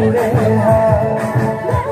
तेरे हैं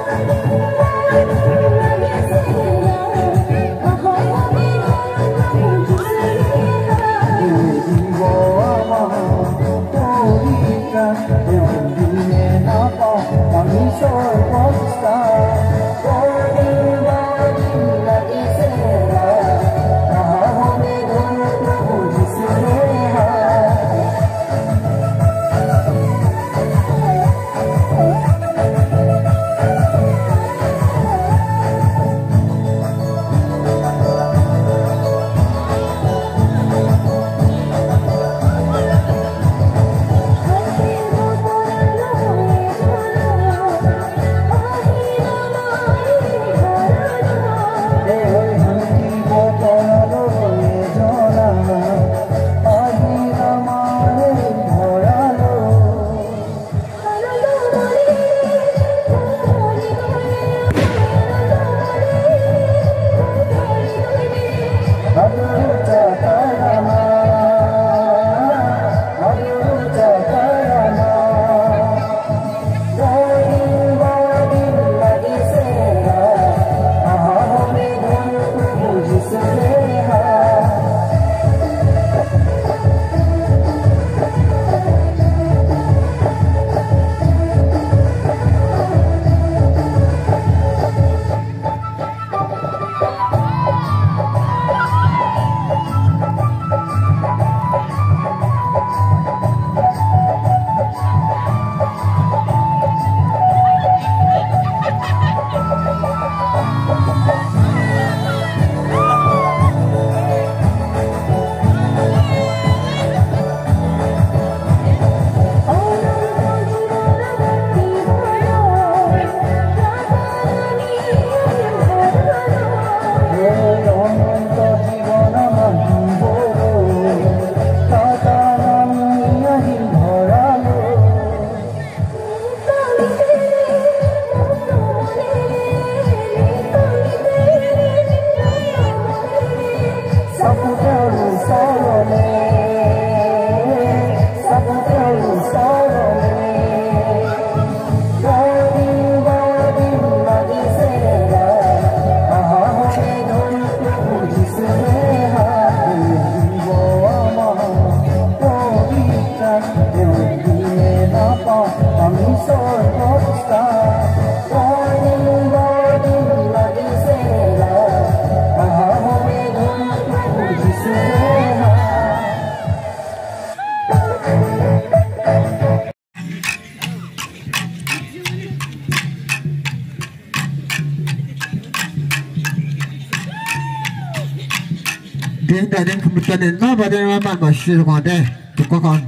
que de nobody remember she's one day to cook on.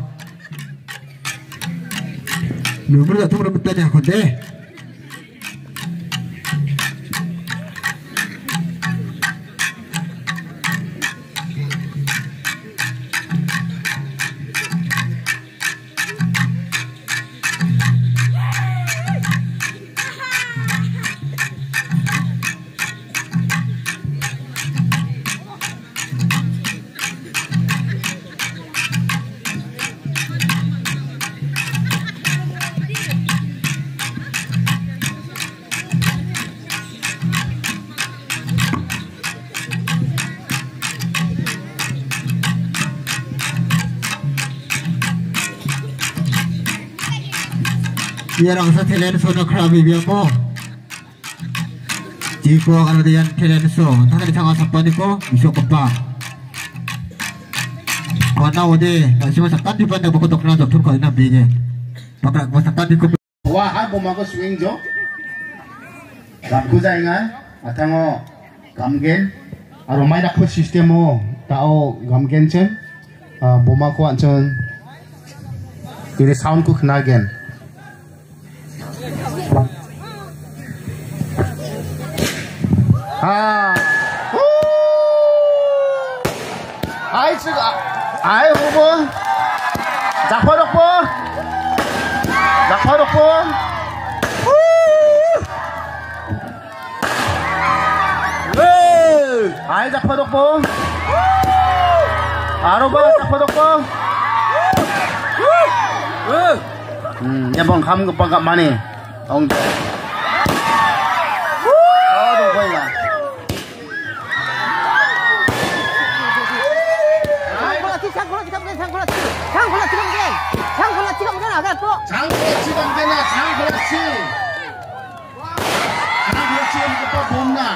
누구보다 더불어 붙다냐 건데 tên nhà còn đây Yarang sa telen so na krabi biya mo. Jiko kalau dia telen so, tanda di tengah sapa ni ko, iso ko pa. Kona ode, kasi masakan di banda buku tok na doktor ko ina bige. Baka masakan di ko. Wah, aku mau swing jo. Aku jaingan, atango gamgen. Aro mai dak system mo, tao gamgen chen. Boma ko anchen. Ini sound ku kenagen. 아, 아이 지금 아이 후보 작파덕보 작파덕보 아이 작파덕보 아로바 작파덕보 음, ya bang kamu kepakat mana? ông đây đó 장콜라 찍어보게 장콜라 찍어보게 나가 또 장콜라 찍어보게 나 장콜라 찍 장콜라 찍어보게 또 못나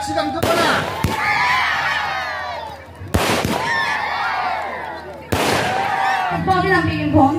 지금 끝거나. 법이란 비긴 범